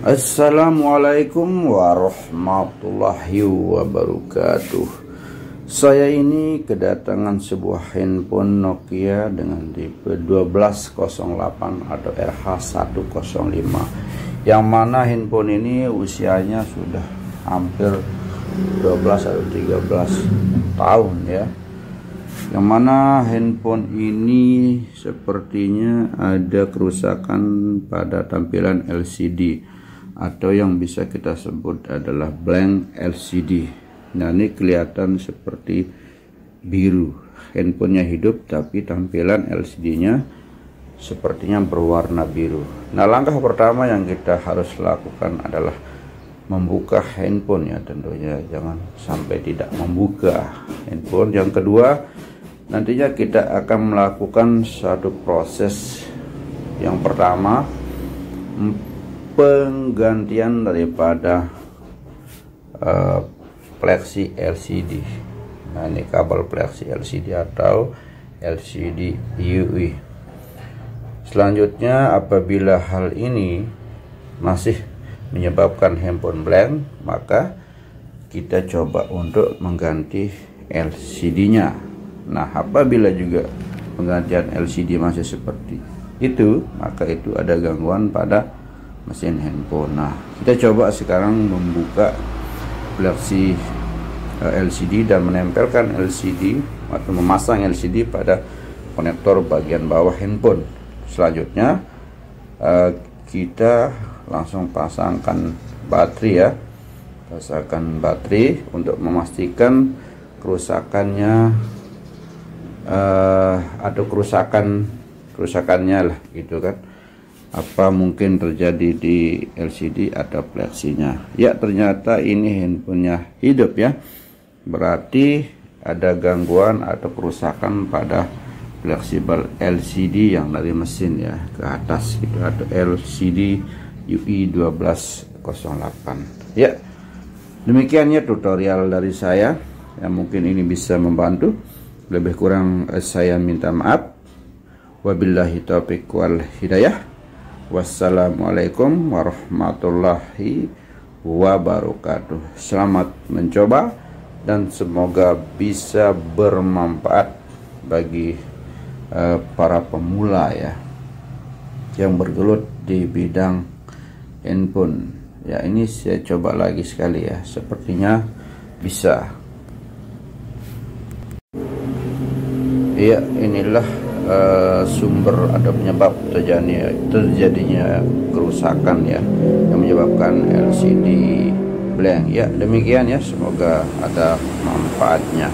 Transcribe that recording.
Assalamualaikum warahmatullahi wabarakatuh. Saya ini kedatangan sebuah handphone Nokia dengan tipe 1208 atau RH105 Yang mana handphone ini usianya sudah hampir 12 atau 13 tahun ya. Yang mana handphone ini sepertinya ada kerusakan pada tampilan LCD atau yang bisa kita sebut adalah blank LCD nah ini kelihatan seperti biru. Handphonenya hidup tapi tampilan LCD nya sepertinya berwarna biru. Nah langkah pertama yang kita harus lakukan adalah membuka handphone ya tentunya. Jangan sampai tidak membuka handphone. Yang kedua nantinya kita akan melakukan satu proses. Yang pertama penggantian daripada uh, plexi LCD nah ini kabel plexi LCD atau LCD UI selanjutnya apabila hal ini masih menyebabkan handphone blank maka kita coba untuk mengganti LCD nya nah apabila juga penggantian LCD masih seperti itu maka itu ada gangguan pada mesin handphone. Nah kita coba sekarang membuka flexi eh, LCD dan menempelkan LCD atau memasang LCD pada konektor bagian bawah handphone. Selanjutnya eh, kita langsung pasangkan baterai ya. Pasangkan baterai untuk memastikan kerusakannya uh, atau kerusakan kerusakannya lah gitu kan apa mungkin terjadi di LCD atau fleksinya. Ya ternyata ini handphonenya hidup ya. Berarti ada gangguan atau kerusakan pada fleksibel LCD yang dari mesin ya ke atas gitu. Atau LCD UI 1208 ya demikiannya tutorial dari saya. Yang mungkin ini bisa membantu. Lebih kurang saya minta maaf. Wabillahi taufiq wal hidayah Wassalamualaikum warahmatullahi wabarakatuh. Selamat mencoba dan semoga bisa bermanfaat bagi uh, para pemula ya yang bergelut di bidang handphone. Ya, ini saya coba lagi sekali ya. Sepertinya bisa. Iya, inilah uh, sumber atau penyebab terjadinya terjadinya kerusakan ya yang menyebabkan LCD blank. Ya demikian ya semoga ada manfaatnya